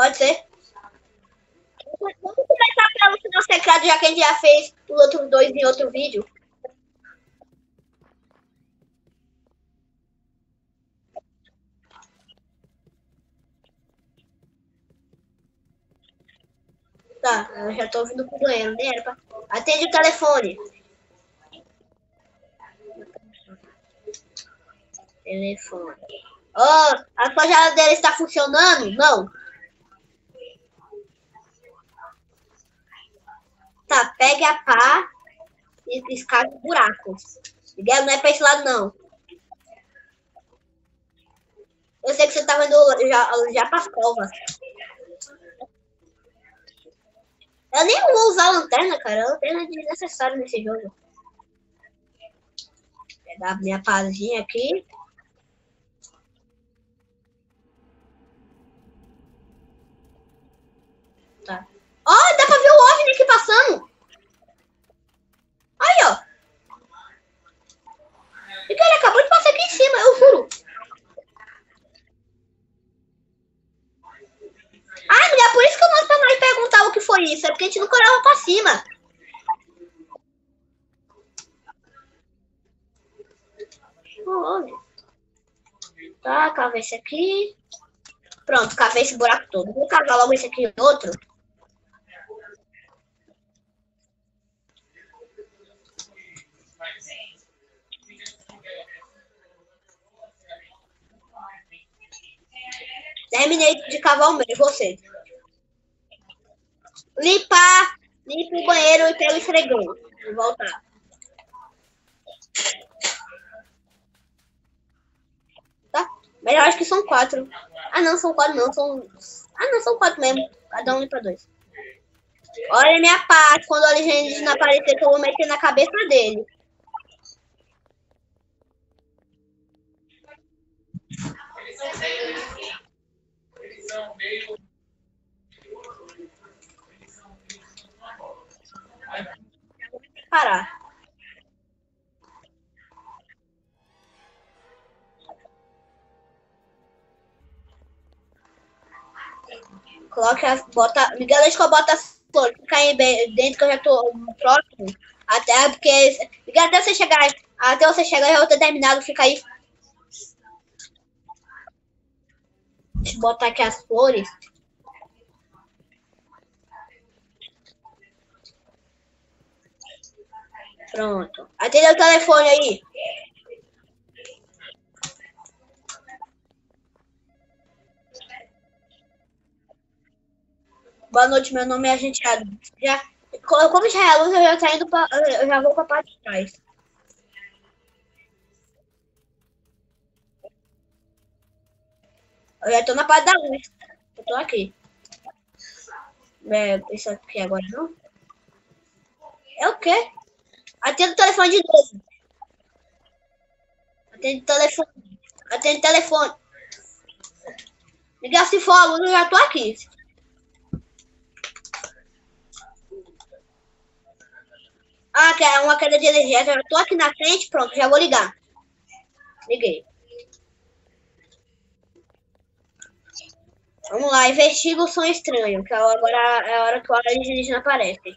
Pode ser. Vamos começar pelo final secreto, já que a gente já fez os outros dois em outro vídeo. Tá, eu já tô ouvindo pro banheiro, nem. Atende o telefone. Telefone. Oh, a sua geladeira está funcionando? Não. Tá, pegue a pá e escave buracos. Miguel, não é pra esse lado, não. Eu sei que você tá vendo já, já pras covas. Eu nem vou usar a lanterna, cara. A lanterna é desnecessária nesse jogo. Vou pegar minha pazinha aqui. Tá. Ó, oh, dá pra ver o OVNI aqui passando. Aí, ó. E que ele acabou de passar aqui em cima, eu juro. Ah, mulher, por isso que eu não pra mais perguntar o que foi isso. É porque a gente nunca olhava pra cima. Tá, cavei esse aqui. Pronto, cavei esse buraco todo. Vou cavar logo esse aqui outro. Terminei de cavar o meu, você. Limpar, limpa o banheiro e pega o esfregão. Vou voltar. Tá? Mas eu acho que são quatro. Ah, não, são quatro não, são... Ah, não, são quatro mesmo. Cada um limpa dois. Olha a minha parte, quando o alienígena aparecer que eu vou meter na cabeça dele. Parar. Coloque as. Bota. Miguel, eu boto as flores. Fica aí dentro que eu já tô próximo. Até porque. Miguel, até você chegar. Até você chegar, já vou ter terminado. Fica aí Deixa eu botar aqui as flores. Pronto. Atenda o telefone aí. Boa noite, meu nome é Agente Já, como já é luz, eu já, indo pra, eu já vou para a parte de trás. Eu já tô na parte da luz. Eu tô aqui. É, isso aqui agora não? É o quê? Atende o telefone de novo. Atende o telefone. Atende o telefone. Liga se for eu já tô aqui. Ah, que é uma queda de energia. Eu já tô aqui na frente, pronto, já vou ligar. Liguei. Vamos lá, investiga o som estranho, que agora é a hora que o alienígena aparece.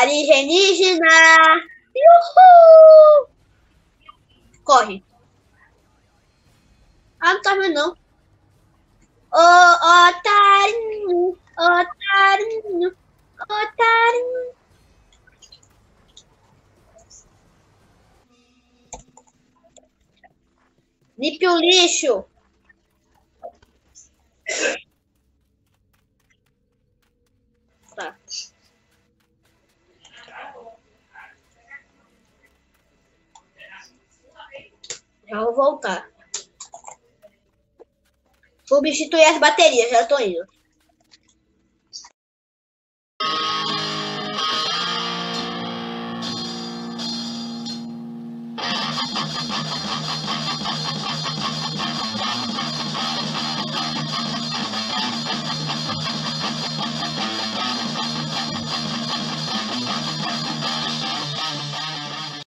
Alienígena! Uhul! Corre. Ah, não tá vendo não. Ô, oh, otarinho, otarinho, otarinho. Limpe o lixo. Tá. Já vou voltar. Substituir as baterias, já tô indo.